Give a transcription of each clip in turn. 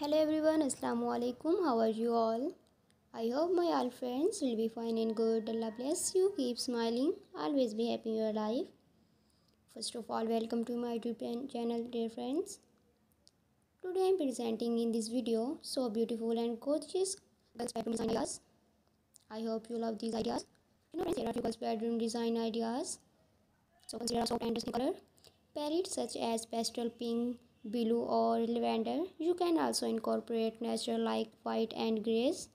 hello everyone assalamu alaikum. How are you all? I hope my all friends will be fine and good. Allah bless you. Keep smiling. Always be happy in your life. First of all welcome to my youtube channel dear friends. Today i'm presenting in this video so beautiful and gorgeous bedroom design ideas. I hope you love these ideas. You know there are few bedroom design ideas. So consider soft and color. Palettes such as pastel pink blue or lavender. You can also incorporate natural like white and grays.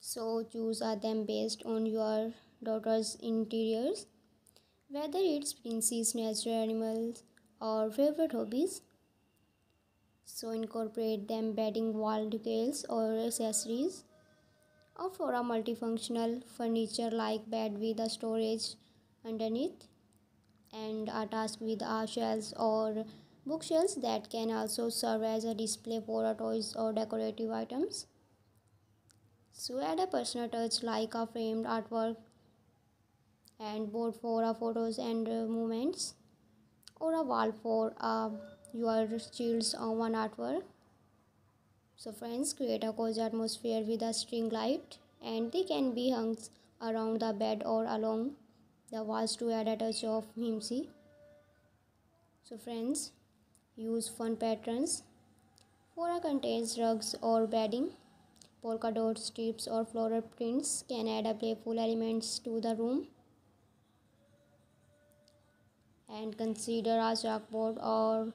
So choose them based on your daughter's interiors. Whether it's princess, natural animals or favorite hobbies. So incorporate them bedding wall decals or accessories. Or for a multifunctional furniture like bed with a storage underneath and are tasked with our shelves or bookshelves that can also serve as a display for our toys or decorative items. So add a personal touch like a framed artwork and board for our photos and uh, moments or a wall for uh, your child's one artwork. So friends create a cozy atmosphere with a string light and they can be hung around the bed or along the walls to add a touch of whimsy. So friends, use fun patterns. For contains rugs or bedding, polka dot strips or floral prints can add a playful elements to the room. And consider a chalkboard or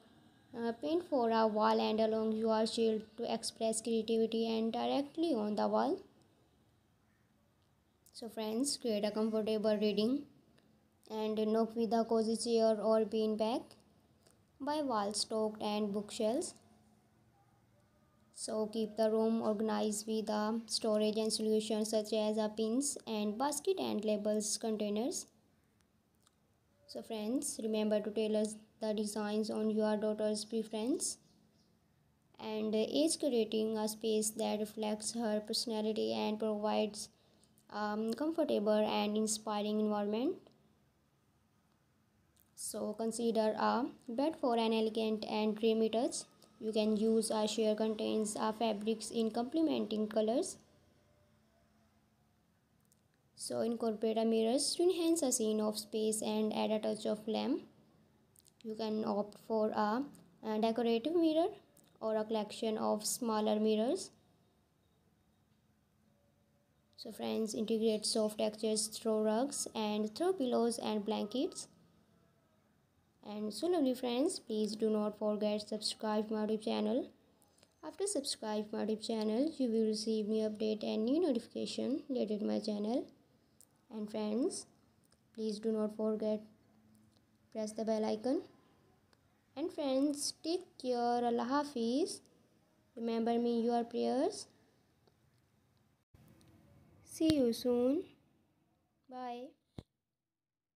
uh, paint for a wall and along your shield to express creativity and directly on the wall. So friends, create a comfortable reading and nook with a cozy chair or bean bag by wall stocked and bookshelves. So keep the room organized with a storage and solutions such as a pins and basket and labels containers. So friends, remember to tell us the designs on your daughter's preference and uh, is creating a space that reflects her personality and provides um, comfortable and inspiring environment. So consider a bed for an elegant and dreamy touch. You can use a sheer contains a fabrics in complementing colors. So incorporate a mirrors to enhance a scene of space and add a touch of lamp. You can opt for a, a decorative mirror or a collection of smaller mirrors. So friends, integrate soft textures through rugs and throw pillows and blankets and so lovely friends please do not forget subscribe my youtube channel. After subscribe my youtube channel you will receive new update and new notification related my channel. And friends please do not forget press the bell icon. And friends take care. Allah hafiz. Remember me your prayers. See you soon. Bye